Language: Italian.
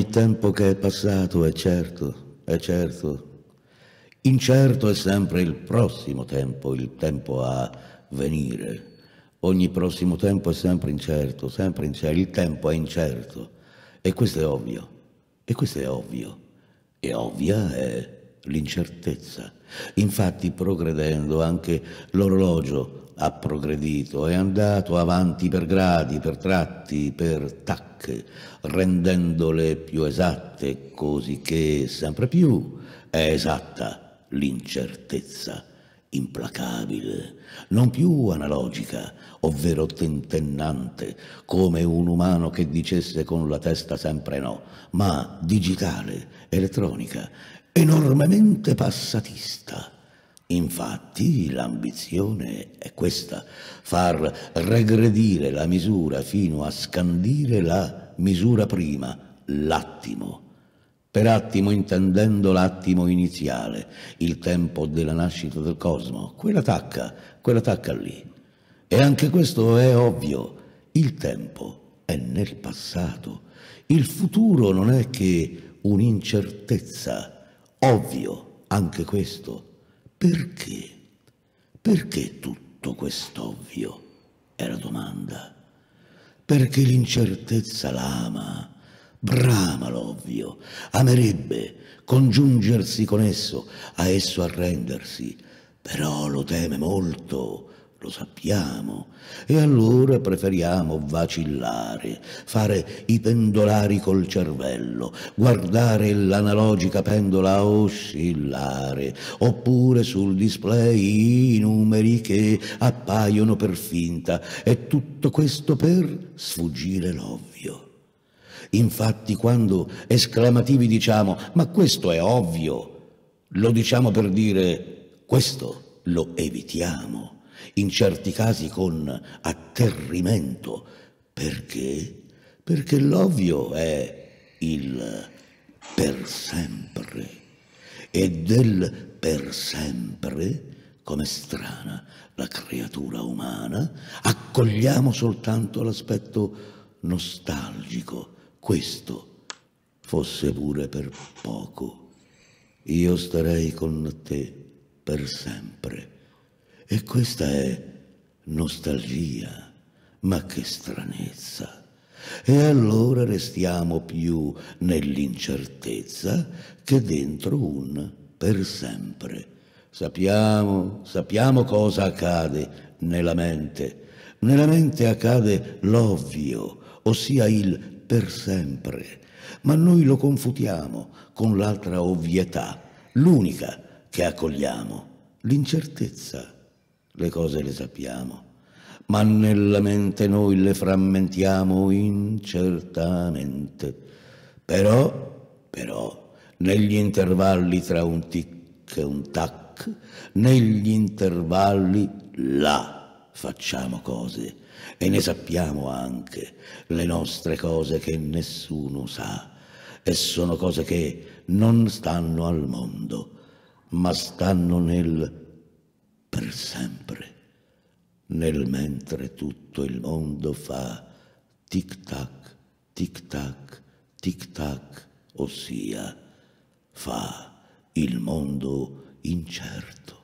Ogni tempo che è passato è certo, è certo. Incerto è sempre il prossimo tempo, il tempo a venire. Ogni prossimo tempo è sempre incerto, sempre incerto. Il tempo è incerto. E questo è ovvio. E questo è ovvio. E ovvia è l'incertezza. Infatti, progredendo, anche l'orologio ha progredito, è andato avanti per gradi, per tratti, per tacche, rendendole più esatte, così che sempre più è esatta l'incertezza implacabile, non più analogica, ovvero tentennante, come un umano che dicesse con la testa sempre no, ma digitale, elettronica, enormemente passatista. Infatti l'ambizione è questa, far regredire la misura fino a scandire la misura prima, l'attimo. Per attimo intendendo l'attimo iniziale, il tempo della nascita del cosmo, quella tacca, quella tacca lì. E anche questo è ovvio, il tempo è nel passato, il futuro non è che un'incertezza Ovvio anche questo. Perché? Perché tutto quest'ovvio? È la domanda. Perché l'incertezza l'ama, brama l'ovvio, amerebbe congiungersi con esso, a esso arrendersi, però lo teme molto, lo sappiamo, e allora preferiamo vacillare, fare i pendolari col cervello, guardare l'analogica pendola oscillare, oppure sul display i numeri che appaiono per finta, e tutto questo per sfuggire l'ovvio. Infatti quando esclamativi diciamo ma questo è ovvio, lo diciamo per dire questo lo evitiamo in certi casi con atterrimento. Perché? Perché l'ovvio è il per sempre e del per sempre, come strana la creatura umana, accogliamo soltanto l'aspetto nostalgico. Questo fosse pure per poco. Io starei con te per sempre e questa è nostalgia, ma che stranezza. E allora restiamo più nell'incertezza che dentro un per sempre. Sappiamo, sappiamo cosa accade nella mente. Nella mente accade l'ovvio, ossia il per sempre, ma noi lo confutiamo con l'altra ovvietà, l'unica che accogliamo, l'incertezza le cose le sappiamo, ma nella mente noi le frammentiamo incertamente. Però, però, negli intervalli tra un tic e un tac, negli intervalli là facciamo cose e ne sappiamo anche le nostre cose che nessuno sa e sono cose che non stanno al mondo, ma stanno nel per sempre, nel mentre tutto il mondo fa tic-tac, tic-tac, tic-tac, ossia fa il mondo incerto.